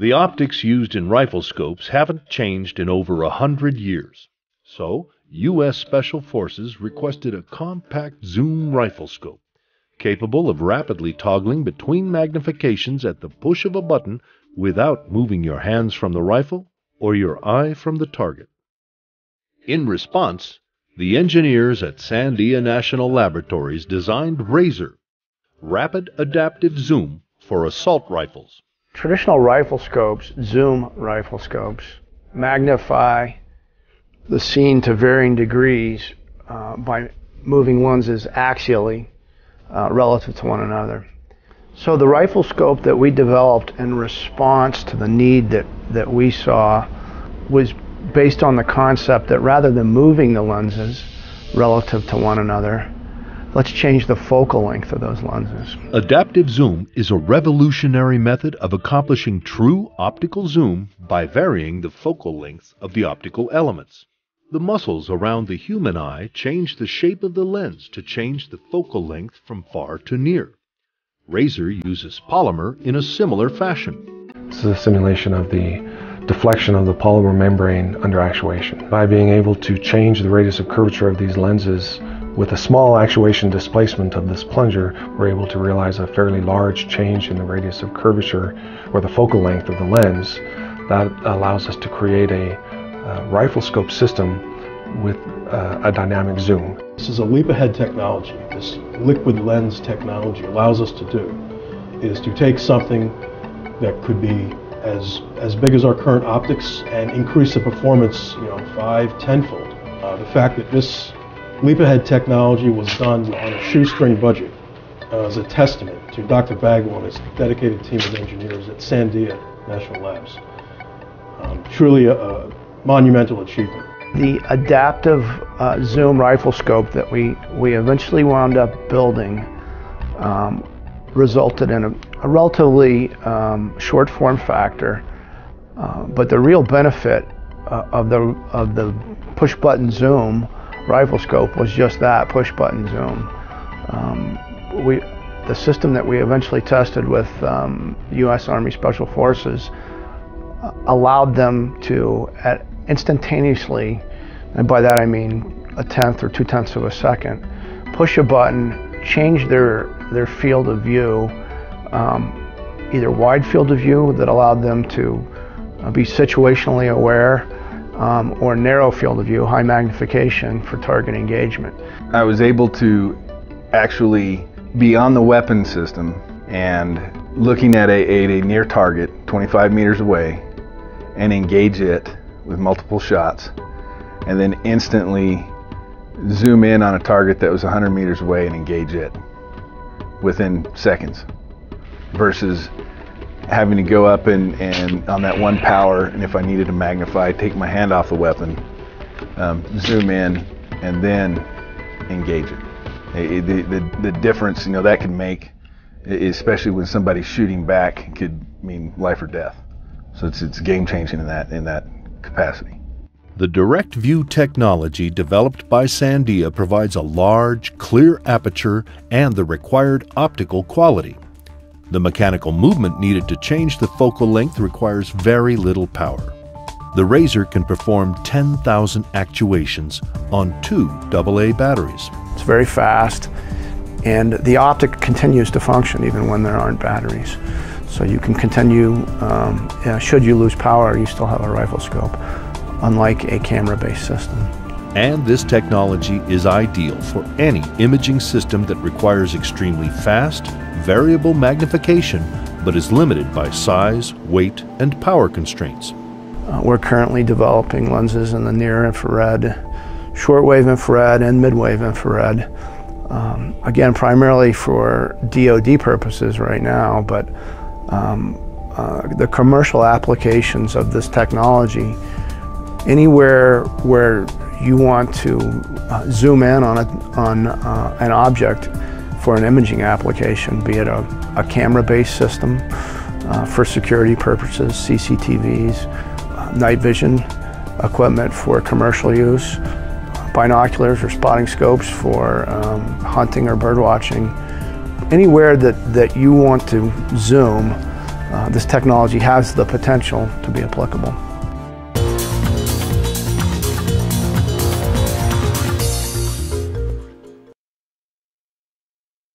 The optics used in rifle scopes haven't changed in over a hundred years. So, U.S. Special Forces requested a compact zoom rifle scope, capable of rapidly toggling between magnifications at the push of a button without moving your hands from the rifle or your eye from the target. In response, the engineers at Sandia National Laboratories designed RAZAR, Rapid Adaptive Zoom for assault rifles. Traditional rifle scopes, zoom rifle scopes, magnify the scene to varying degrees uh, by moving lenses axially uh, relative to one another. So the rifle scope that we developed in response to the need that, that we saw was based on the concept that rather than moving the lenses relative to one another, let's change the focal length of those lenses. Adaptive zoom is a revolutionary method of accomplishing true optical zoom by varying the focal length of the optical elements. The muscles around the human eye change the shape of the lens to change the focal length from far to near. RAZAR uses polymer in a similar fashion. This is a simulation of the deflection of the polymer membrane under actuation. By being able to change the radius of curvature of these lenses with a small actuation displacement of this plunger, we're able to realize a fairly large change in the radius of curvature or the focal length of the lens. That allows us to create a, a rifle scope system with uh, a dynamic zoom. This is a leap ahead technology. This liquid lens technology allows us to do is to take something that could be as, as big as our current optics and increase the performance, you know, five, tenfold. Uh, the fact that this leap ahead technology was done on a shoestring budget uh, is a testament to Dr. Bagwell and his dedicated team of engineers at Sandia National Labs. Um, truly a, a, monumental achievement. The adaptive uh, zoom rifle scope that we, we eventually wound up building um, resulted in a, a relatively um, short form factor, uh, but the real benefit uh, of the of the push button zoom rifle scope was just that push button zoom. Um, we the system that we eventually tested with um, U.S. Army Special Forces uh, allowed them to instantaneously, and by that I mean a tenth or two tenths of a second, push a button, change their their field of view, um, either wide field of view that allowed them to uh, be situationally aware, um, or narrow field of view, high magnification for target engagement. I was able to actually be on the weapon system and looking at a, a, a near target 25 meters away and engage it with multiple shots and then instantly zoom in on a target that was 100 meters away and engage it within seconds versus having to go up and, and on that one power and if I needed to magnify take my hand off the weapon um, zoom in and then engage it. the, the, the difference you know that can make especially when somebody's shooting back could mean life or death so it's, it's game changing in that in that capacity. The direct view technology developed by Sandia provides a large, clear aperture and the required optical quality. The mechanical movement needed to change the focal length requires very little power. The RAZAR can perform 10,000 actuations on two AA batteries. It's very fast, and the optic continues to function even when there aren't batteries. So you can continue, um, should you lose power, you still have a rifle scope unlike a camera-based system. And this technology is ideal for any imaging system that requires extremely fast, variable magnification, but is limited by size, weight, and power constraints. Uh, we're currently developing lenses in the near infrared, shortwave infrared, and midwave infrared. Um, again, primarily for DoD purposes right now, but um, uh, the commercial applications of this technology anywhere where you want to uh, zoom in on, a, on uh, an object for an imaging application, be it a, a camera-based system uh, for security purposes, CCTVs, uh, night vision equipment for commercial use, binoculars or spotting scopes for um, hunting or bird watching. Anywhere that, that you want to zoom uh, this technology has the potential to be applicable.